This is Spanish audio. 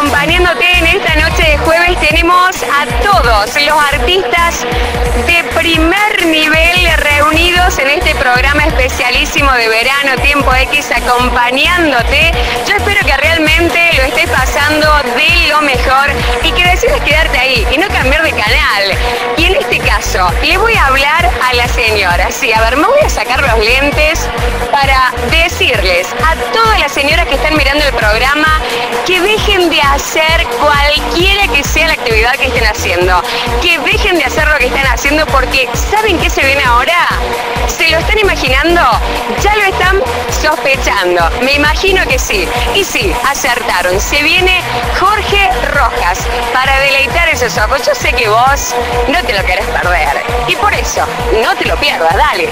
acompañándote en esta noche de jueves. Tenemos a todos los artistas de primer nivel reunidos en este programa especialísimo de verano, Tiempo X, acompañándote. Yo espero que realmente lo estés pasando de lo mejor y que decidas quedarte ahí y no cambiar de canal. Y en este caso, le voy a hablar a la señora. Sí, a ver, me voy a sacar los lentes para decirles a todas las señoras que están mirando el programa dejen de hacer cualquiera que sea la actividad que estén haciendo. Que dejen de hacer lo que están haciendo porque ¿saben qué se viene ahora? ¿Se lo están imaginando? ¿Ya lo están sospechando? Me imagino que sí. Y sí, acertaron. Se viene Jorge Rojas para deleitar esos ojos. Yo sé que vos no te lo querés perder. Y por eso, no te lo pierdas, dale.